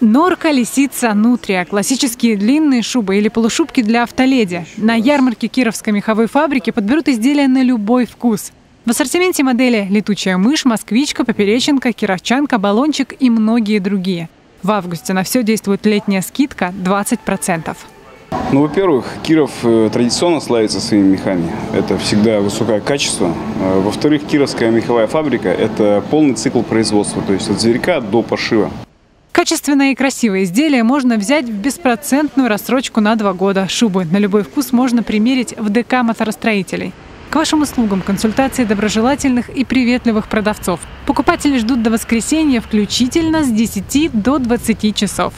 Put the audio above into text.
Норка, лисица, нутрия, классические длинные шубы или полушубки для автоледи. На ярмарке Кировской меховой фабрики подберут изделия на любой вкус. В ассортименте модели «Летучая мышь», «Москвичка», «Попереченка», «Кировчанка», «Баллончик» и многие другие. В августе на все действует летняя скидка 20%. Ну, во-первых, Киров э, традиционно славится своими мехами. Это всегда высокое качество. Э, во-вторых, Кировская меховая фабрика – это полный цикл производства, то есть от зверька до пошива. Качественное и красивое изделие можно взять в беспроцентную рассрочку на два года. Шубы на любой вкус можно примерить в ДК моторостроителей. К вашим услугам консультации доброжелательных и приветливых продавцов. Покупатели ждут до воскресенья включительно с 10 до 20 часов.